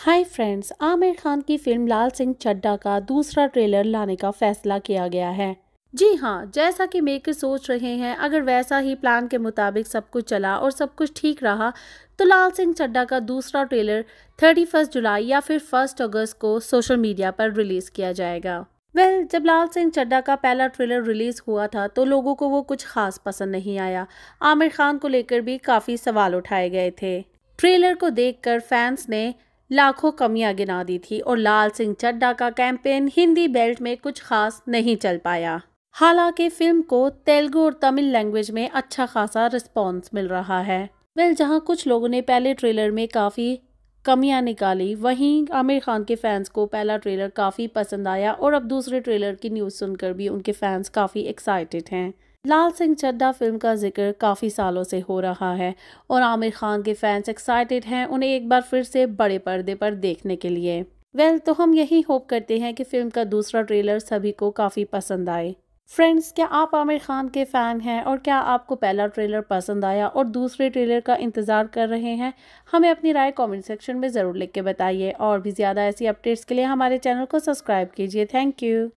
Hi friends Aamir Khan की film लाल सिंह चड्डा का दूसरा ट्रेलर लाने का फैसला किया गया है। जी हाँ जैसा कि मेकर सोच रहे हैं अगर वैसा ही प्लान के मुताबिक सब कुछ चला और सब कुछ ठीक रहा तो लाल सिंह चड्डा का दूसरा ट्रेलर थर्टी फ़र्स्ट जुलाई या फिर फ़र्स्ट अगस्त को सोशल मीडिया पर रिलीज़ किया जाएगा। वेल well, जब लाल सिंह चड्डा का पहला ट्रेलर रिलीज़ हुआ था तो लोगों को वो कुछ खास पसंद नहीं आया। आमिर खान को लेकर भी काफ़ी सवाल उठाए गए थे। ट्रेलर को देखकर फैंस ने लाखों कमियाँ गिना दी थी और लाल सिंह चड्डा का कैंपेन हिंदी बेल्ट में कुछ खास नहीं चल पाया। हालाँकि फ़िल्म को तेलुगु और तमिल लैंग्वेज में अच्छा खासा रिस्पॉन्स मिल रहा है। वेल जहाँ कुछ लोगों ने पहले ट्रेलर में काफ़ी कमियाँ निकाली, वहीं आमिर खान के फैंस को पहला ट्रेलर काफ़ी पसंद आया और अब दूसरे ट्रेलर की न्यूज़ सुनकर भी उनके फैंस काफ़ी एक्साइटेड हैं। लाल सिंह चड्डा फ़िल्म का ज़िक्र काफ़ी सालों से हो रहा है और आमिर खान के फैंस एक्साइटेड हैं उन्हें एक बार फिर से बड़े पर्दे पर देखने के लिए। वेल well, तो हम यही होप करते हैं कि फ़िल्म का दूसरा ट्रेलर सभी को काफ़ी पसंद आए। फ्रेंड्स क्या आप आमिर खान के फ़ैन हैं और क्या आपको पहला ट्रेलर पसंद आया और दूसरे ट्रेलर का इंतज़ार कर रहे हैं? हमें अपनी राय कमेंट सेक्शन में ज़रूर लिख के बताइए और भी ज़्यादा ऐसी अपडेट्स के लिए हमारे चैनल को सब्सक्राइब कीजिए। Thank you